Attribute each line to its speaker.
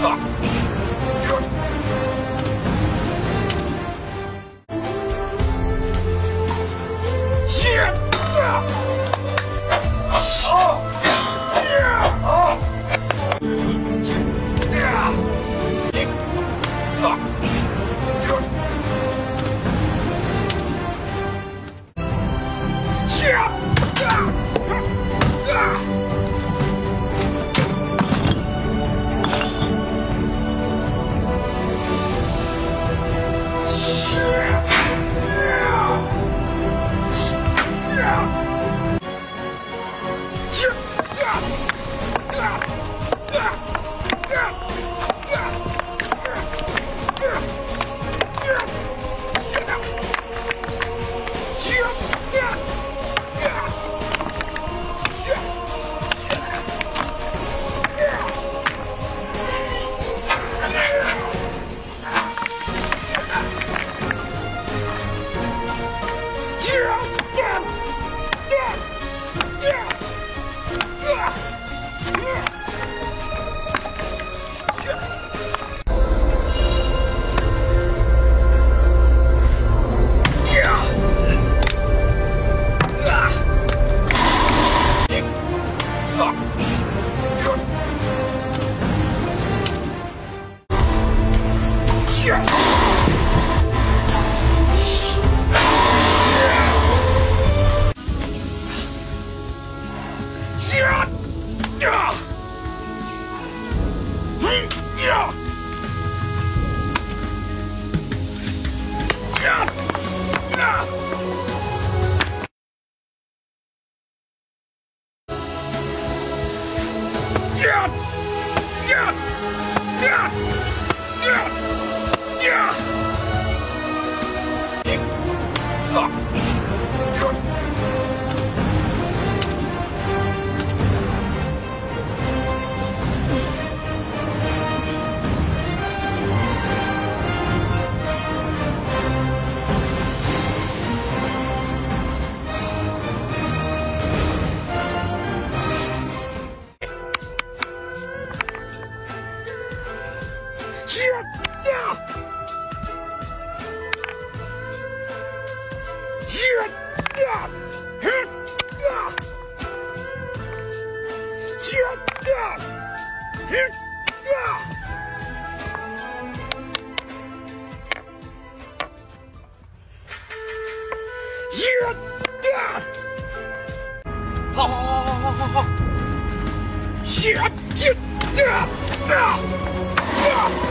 Speaker 1: Fuck. ground! Yeah! Yeah! Yeah! 好，血，血，啊啊！